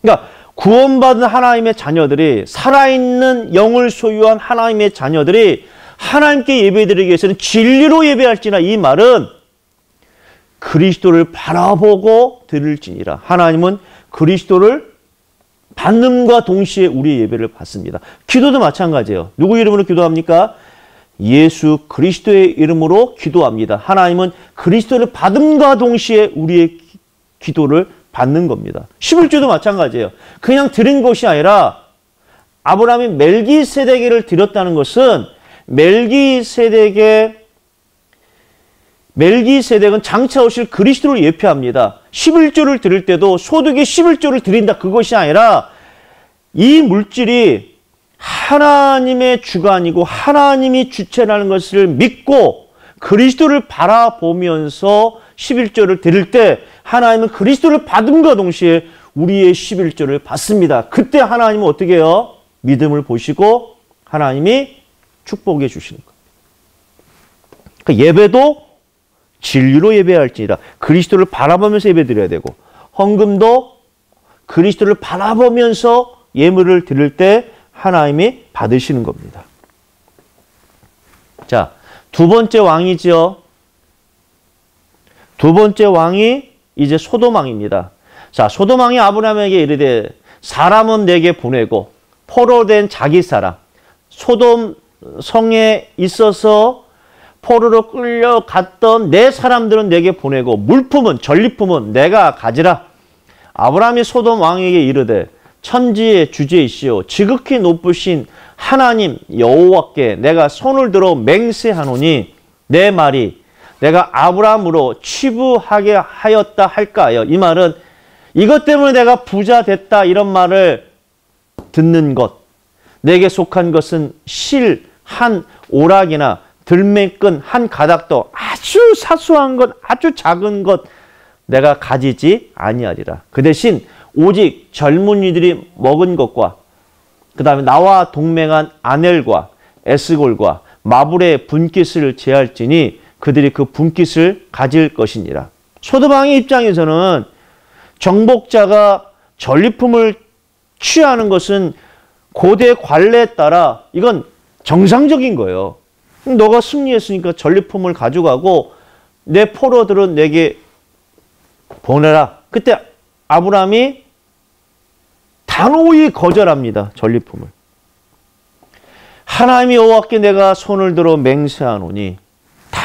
그러니까 구원받은 하나님의 자녀들이 살아있는 영을 소유한 하나님의 자녀들이 하나님께 예배드리기 위해서는 진리로 예배할지나 이 말은 그리스도를 바라보고 들을지니라. 하나님은 그리스도를 받는과 동시에 우리의 예배를 받습니다. 기도도 마찬가지예요. 누구 이름으로 기도합니까? 예수 그리스도의 이름으로 기도합니다. 하나님은 그리스도를 받음과 동시에 우리의 기도를 받는 겁니다. 11조도 마찬가지예요. 그냥 드린 것이 아니라 아브라함이 멜기세덱을 드렸다는 것은 멜기세덱의 멜기세덱은 장차 오실 그리스도를 예표합니다. 11조를 드릴 때도 소득의 11조를 드린다 그것이 아니라 이 물질이 하나님의 주관이고 하나님이 주체라는 것을 믿고 그리스도를 바라보면서 11조를 드릴 때 하나님은 그리스도를 받음과 동시에 우리의 11조를 받습니다. 그때 하나님은 어떻게 해요? 믿음을 보시고 하나님이 축복해 주시는 거예요. 그 예배도 진리로 예배할지니라 그리스도를 바라보면서 예배드려야 되고 헌금도 그리스도를 바라보면서 예물을 드릴 때 하나님이 받으시는 겁니다. 자, 두 번째 왕이지요. 두 번째 왕이 이제 소돔왕입니다. 자, 소돔왕이 아브라함에게 이르되 사람은 내게 보내고 포로 된 자기 사람 소돔 성에 있어서 포로로 끌려갔던 내 사람들은 내게 보내고 물품은 전리품은 내가 가지라. 아브라함이 소돔 왕에게 이르되 천지의 주제이시오 지극히 높으신 하나님 여호와께 내가 손을 들어 맹세하노니 내 말이 내가 아브라함으로 치부하게 하였다 할까요? 이 말은 이것 때문에 내가 부자 됐다 이런 말을 듣는 것 내게 속한 것은 실 한 오락이나 들매끈 한 가닥도 아주 사소한 것 아주 작은 것 내가 가지지 아니하리라 그 대신 오직 젊은이들이 먹은 것과 그 다음에 나와 동맹한 아넬과 에스골과 마불의 분깃을 제할지니 그들이 그 분깃을 가질 것이니라. 소도방의 입장에서는 정복자가 전리품을 취하는 것은 고대 관례에 따라 이건 정상적인 거예요. 너가 승리했으니까 전리품을 가져가고 내 포로들은 내게 보내라. 그때 아브라함이 단호히 거절합니다. 전리품을. 하나님이 여호와께 내가 손을 들어 맹세하노니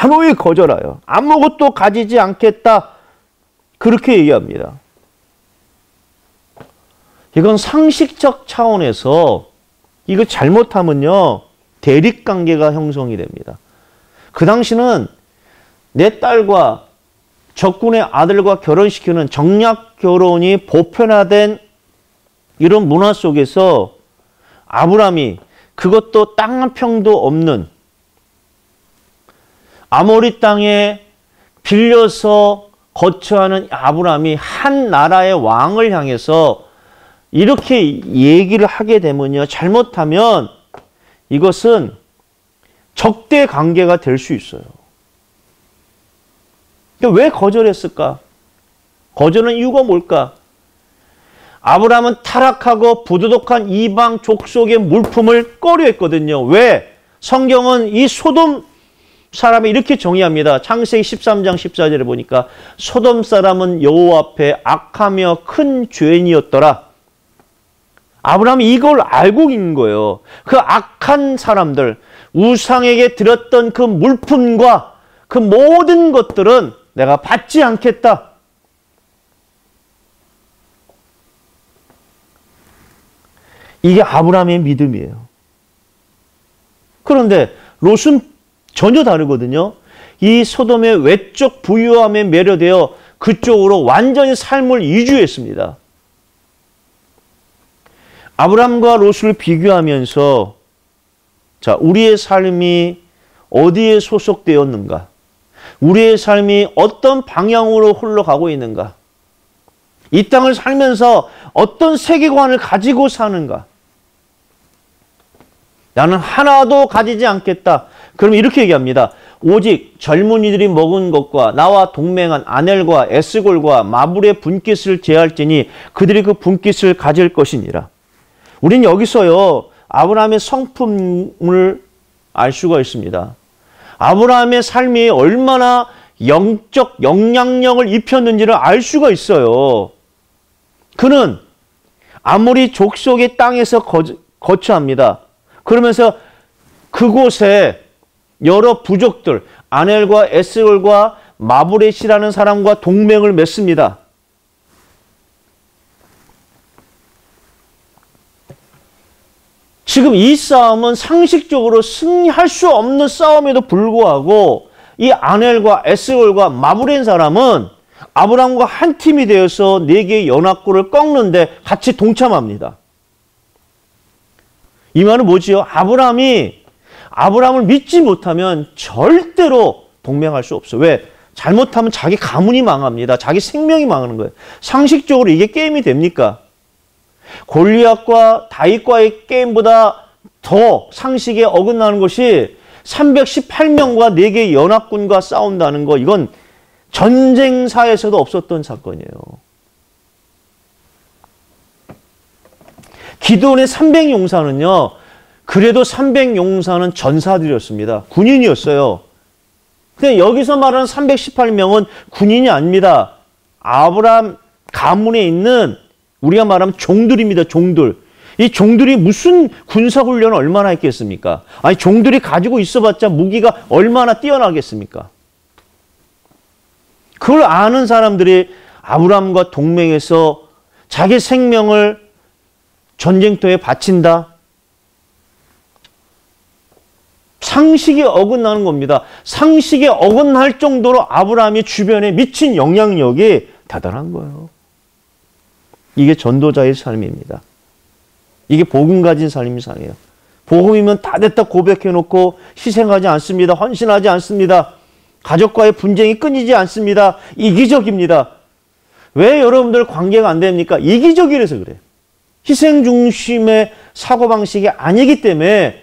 단호히 거절하여 아무것도 가지지 않겠다. 그렇게 얘기합니다. 이건 상식적 차원에서 이거 잘못하면요. 대립관계가 형성이 됩니다. 그 당시는 내 딸과 적군의 아들과 결혼시키는 정략 결혼이 보편화된 이런 문화 속에서 아브람이 그것도 땅 한 평도 없는 아모리 땅에 빌려서 거처하는 아브람이 한 나라의 왕을 향해서 이렇게 얘기를 하게 되면요. 잘못하면 이것은 적대 관계가 될 수 있어요. 왜 거절했을까? 거절한 이유가 뭘까? 아브라함은 타락하고 부도덕한 이방 족속의 물품을 꺼려했거든요. 왜? 성경은 이 소돔 사람이 이렇게 정의합니다. 창세기 13장 14절에 보니까 소돔 사람은 여호와 앞에 악하며 큰 죄인이었더라. 아브라함이 이걸 알고 있는 거예요. 그 악한 사람들, 우상에게 들었던 그 물품과 그 모든 것들은 내가 받지 않겠다. 이게 아브라함의 믿음이에요. 그런데 롯은 전혀 다르거든요. 이 소돔의 외적 부유함에 매료되어 그쪽으로 완전히 삶을 이주했습니다. 아브람과 롯을 비교하면서 자, 우리의 삶이 어디에 소속되었는가? 우리의 삶이 어떤 방향으로 흘러가고 있는가? 이 땅을 살면서 어떤 세계관을 가지고 사는가? 나는 하나도 가지지 않겠다. 그럼 이렇게 얘기합니다. 오직 젊은이들이 먹은 것과 나와 동맹한 아넬과 에스골과 마불의 분깃을 제할지니 그들이 그 분깃을 가질 것이니라. 우린 여기서요. 아브라함의 성품을 알 수가 있습니다. 아브라함의 삶이 얼마나 영적 영향력을 입혔는지를 알 수가 있어요. 그는 아무리 족속의 땅에서 거처합니다. 그러면서 그곳에 여러 부족들 아넬과 에스골과 마브렛이라는 사람과 동맹을 맺습니다. 지금 이 싸움은 상식적으로 승리할 수 없는 싸움에도 불구하고 이 아넬과 에스골과 마브렛 사람은 아브람과 한 팀이 되어서 네 개의 연합군을 꺾는데 같이 동참합니다. 이 말은 뭐지요? 아브라함이 아브라함을 믿지 못하면 절대로 동맹할 수 없어. 왜? 잘못하면 자기 가문이 망합니다. 자기 생명이 망하는 거예요. 상식적으로 이게 게임이 됩니까? 골리앗과 다윗과의 게임보다 더 상식에 어긋나는 것이 318명과 4개의 연합군과 싸운다는 거 이건 전쟁사에서도 없었던 사건이에요. 기도원의 300용사는요. 그래도 300용사는 전사들이었습니다. 군인이었어요. 근데 여기서 말하는 318명은 군인이 아닙니다. 아브람 가문에 있는 우리가 말하면 종들입니다. 종들. 이 종들이 무슨 군사훈련을 얼마나 했겠습니까? 아니 종들이 가지고 있어봤자 무기가 얼마나 뛰어나겠습니까? 그걸 아는 사람들이 아브람과 동맹해서 자기 생명을 전쟁터에 바친다. 상식이 어긋나는 겁니다. 상식에 어긋날 정도로 아브라함이 주변에 미친 영향력이 대단한 거예요. 이게 전도자의 삶입니다. 이게 복음 가진 삶이 상이에요. 복음이면 다 됐다 고백해놓고 희생하지 않습니다. 헌신하지 않습니다. 가족과의 분쟁이 끊이지 않습니다. 이기적입니다. 왜 여러분들 관계가 안 됩니까? 이기적이라서 그래요. 희생 중심의 사고방식이 아니기 때문에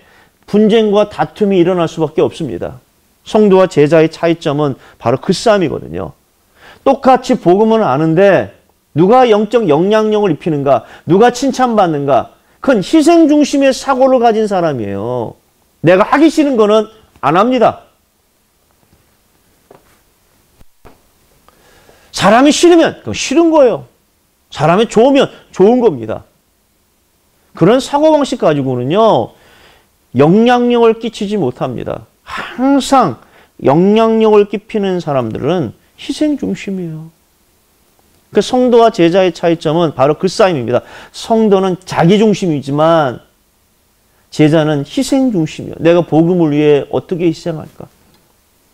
분쟁과 다툼이 일어날 수밖에 없습니다. 성도와 제자의 차이점은 바로 그 싸움이거든요. 똑같이 복음은 아는데 누가 영적 영향력을 입히는가, 누가 칭찬받는가, 그건 희생 중심의 사고를 가진 사람이에요. 내가 하기 싫은 거는 안 합니다. 사람이 싫으면 그 싫은 거예요. 사람이 좋으면 좋은 겁니다. 그런 사고방식 가지고는요, 영향력을 끼치지 못합니다. 항상 영향력을 끼치는 사람들은 희생 중심이에요. 그 성도와 제자의 차이점은 바로 그 싸움입니다. 성도는 자기 중심이지만 제자는 희생 중심이에요. 내가 복음을 위해 어떻게 희생할까?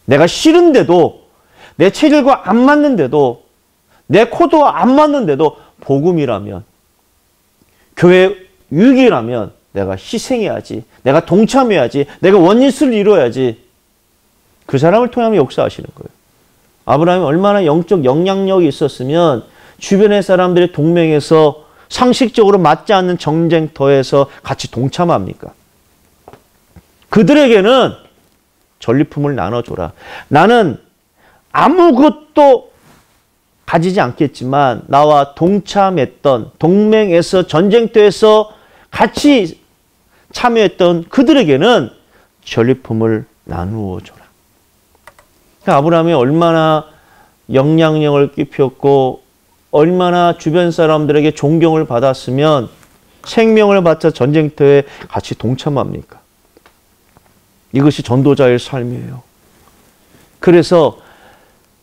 내가 싫은데도 내 체질과 안 맞는데도 내 코드와 안 맞는데도 복음이라면 교회 유익이라면 내가 희생해야지. 내가 동참해야지. 내가 원리스를 이뤄야지. 그 사람을 통하면 역사하시는 거예요. 아브라함이 얼마나 영적 영향력이 있었으면 주변의 사람들의 동맹에서 상식적으로 맞지 않는 정쟁터에서 같이 동참합니까? 그들에게는 전리품을 나눠줘라. 나는 아무것도 가지지 않겠지만 나와 동참했던 동맹에서 전쟁터에서 같이 참여했던 그들에게는 전리품을 나누어 줘라. 그러니까 아브라함이 얼마나 영향력을 끼쳤고 얼마나 주변 사람들에게 존경을 받았으면 생명을 바쳐 전쟁터에 같이 동참합니까? 이것이 전도자의 삶이에요. 그래서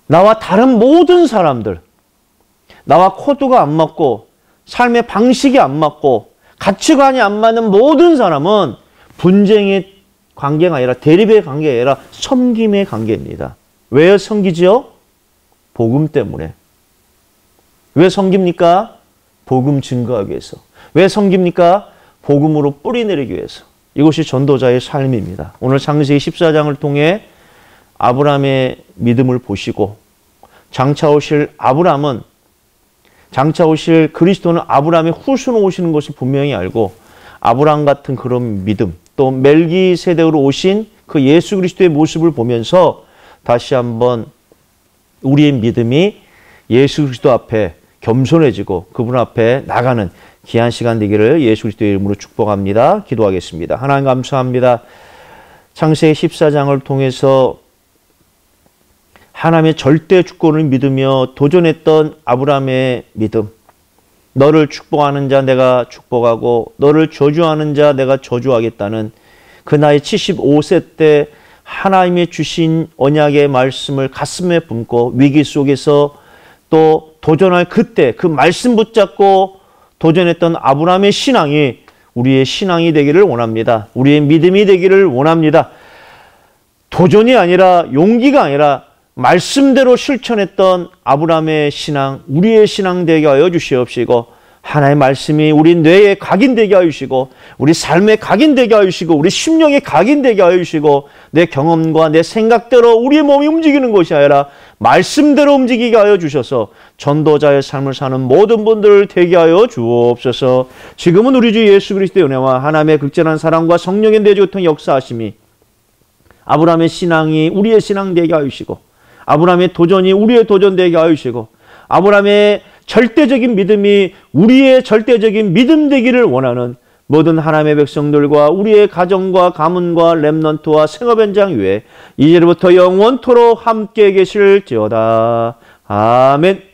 나와 다른 모든 사람들, 나와 코드가 안 맞고 삶의 방식이 안 맞고 가치관이 안 맞는 모든 사람은 분쟁의 관계가 아니라 대립의 관계가 아니라 섬김의 관계입니다. 왜 섬기지요? 복음 때문에. 왜 섬깁니까? 복음 증거하기 위해서. 왜 섬깁니까? 복음으로 뿌리 내리기 위해서. 이것이 전도자의 삶입니다. 오늘 창세기 14장을 통해 아브라함의 믿음을 보시고 장차 오실 아브라함은 장차 오실 그리스도는 아브라함의 후손으로 오시는 것을 분명히 알고 아브라함 같은 그런 믿음 또 멜기 세대로 오신 그 예수 그리스도의 모습을 보면서 다시 한번 우리의 믿음이 예수 그리스도 앞에 겸손해지고 그분 앞에 나가는 귀한 시간 되기를 예수 그리스도의 이름으로 축복합니다. 기도하겠습니다. 하나님 감사합니다. 창세기 14장을 통해서 하나님의 절대 주권을 믿으며 도전했던 아브라함의 믿음. 너를 축복하는 자 내가 축복하고 너를 저주하는 자 내가 저주하겠다는 그 나이 75세 때 하나님의 주신 언약의 말씀을 가슴에 품고 위기 속에서 또 도전할 그때 그 말씀 붙잡고 도전했던 아브라함의 신앙이 우리의 신앙이 되기를 원합니다. 우리의 믿음이 되기를 원합니다. 도전이 아니라 용기가 아니라 말씀대로 실천했던 아브라함의 신앙, 우리의 신앙 되게 하여 주시옵시고 하나의 말씀이 우리 뇌에 각인되게 하여 주시고 우리 삶에 각인되게 하여 주시고 우리 심령에 각인되게 하여 주시고 내 경험과 내 생각대로 우리의 몸이 움직이는 것이 아니라 말씀대로 움직이게 하여 주셔서 전도자의 삶을 사는 모든 분들을 되게 하여 주옵소서. 지금은 우리 주 예수 그리스도의 은혜와 하나님의 극진한 사랑과 성령의 내주통 역사하심이 아브라함의 신앙이 우리의 신앙 되게 하여 주시고 아브라함의 도전이 우리의 도전 되게 하여 주시고 아브라함의 절대적인 믿음이 우리의 절대적인 믿음 되기를 원하는 모든 하나님의 백성들과 우리의 가정과 가문과 렘넌트와 생업 현장 위에 이제부터 영원토록 함께 계실지어다. 아멘.